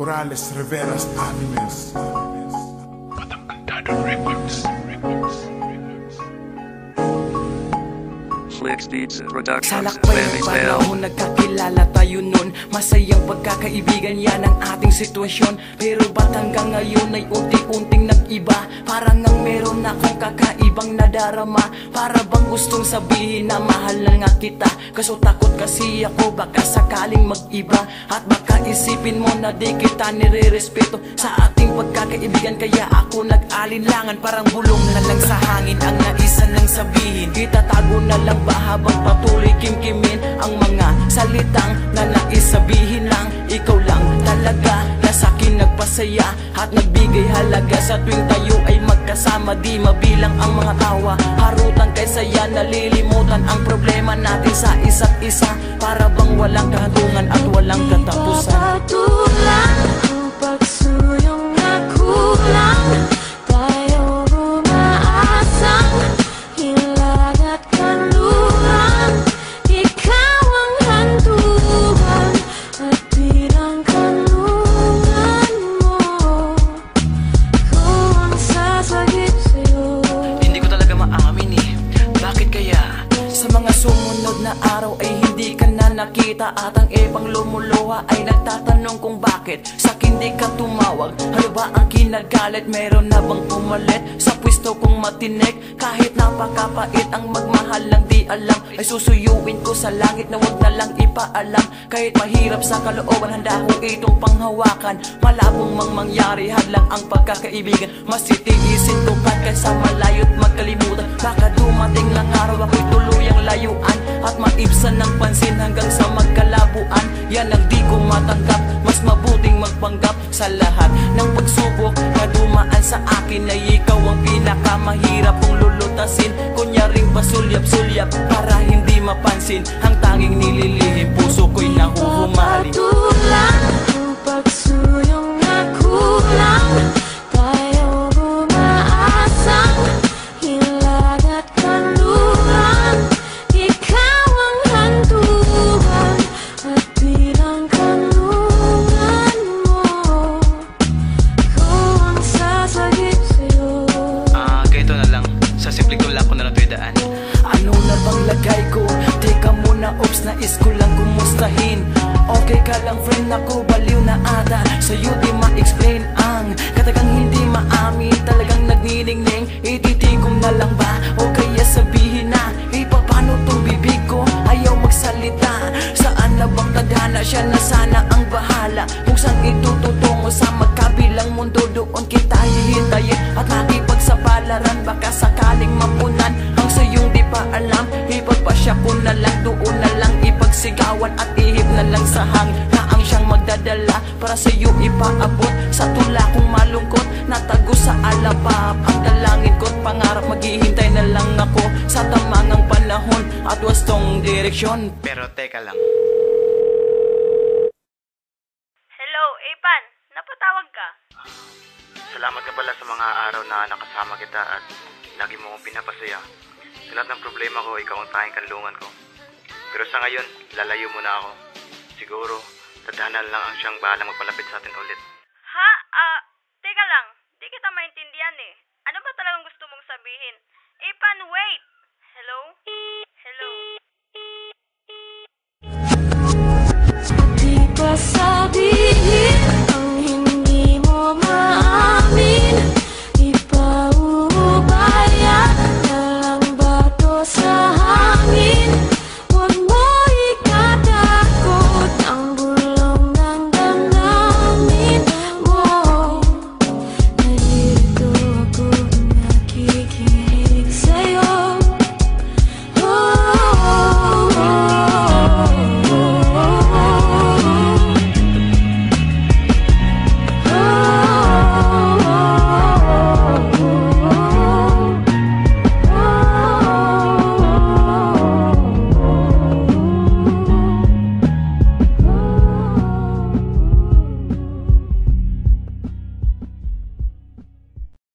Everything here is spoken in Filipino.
Corales, Riveras, Animes. Flicks Beats Productions. Salakbay Baby ng Bell. panahon, nagkakilala tayo nun? Masayang pagkakaibigan yan ang ating sitwasyon? Pero ba't hanggang ngayon ay unti-unting nag-iba? Parang ang meron akong kakaibang nadarama. Para bang gustong sabihin na mahal na nga kita? Kaso takot kasi ako baka sakaling mag-iba. At baka isipin mo na di kita nire-respeto. Sa ating pagkakaibigan kaya ako nag-alinlangan. Parang bulong na lang sa hangin ang naisa ng sabihin. Itatago na lang ba habang patuloy kimkimin Ang mga salitang na nais sabihin lang. Ikaw lang talaga na sa'kin nagpasaya. At nagbigay halaga sa tuwing tayo ay magkasama. Di mabilang ang mga tawa. Harutan kay saya nalilimutan ang problema natin sa isa't isa. Para bang walang kahadungan at walang katapusan nakita At ang ibang lumuluha ay nagtatanong kung bakit Sa hindi ka tumawag Ano ba ang kinagalit? Meron na bang pumalit? Sa pwesto kong matinik. Kahit napakapait ang magmahal lang di alam. Ay susuyuin ko sa langit na wag na lang ipaalam. Kahit mahirap sa kalooban Handa ko itong panghawakan. Malabong mang mangyari Hadlang ang pagkakaibigan. Mas titiisin ko pa kaysa malayo't magkalimutan. Baka dumating lang araw ako'y tuluyang layuan. At maibsan ng pansin hanggang sa magkalabuan. Yan ang di ko matanggap Mas mabuting magpanggap sa lahat Ng pagsubok na dumaan sa akin Ay ikaw pinakamahirap kong lulutasin. Kunyaring pasulyap-sulyap para hindi mapansin Ang tanging nililihim puso ko'y nahuhumali nais ko lang kumustahin. Okay ka lang friend ako, baliw na ata Sa'yo di ma-explain ang Katagang hindi maamin, talagang nagniningning Ititikom na lang ba? O kaya sabihin na Ipapano tong bibig ko? Ayaw magsalita. Saan na bang tadhana? Siya na sana ang bahala. Kung saan itututungo sa magkabilang mundo Doon kita hihintayin At makipagsapalaran Baka sakaling mapunan Ang sa'yong di pa alam. Ipagpasya ko na lang Doon na lang ipagsigawan At ihip na lang sa hangin Na ang siyang magdadala Para sa'yo ipaabot Sa tula kong malungkot Natago sa alabab Ang dalangin ko't pangarap Maghihintay na lang ako Sa tamangang panahon At wastong direksyon Pero teka lang. Hello, Epan. Napatawag ka? Salamat ka pala sa mga araw na nakasama kita at lagi mo akong pinapasaya. Sa lahat ng problema ko, ikaw ang tanging kanlungan ko. Pero sa ngayon, lalayo muna ako. Siguro, tadhana lang ang siyang bahala magpalapit sa atin ulit. Ha? Ah, uh, teka lang. Di kita maintindihan eh. Ano ba talagang gusto mong sabihin? Ipan, wait! Hello? Hello?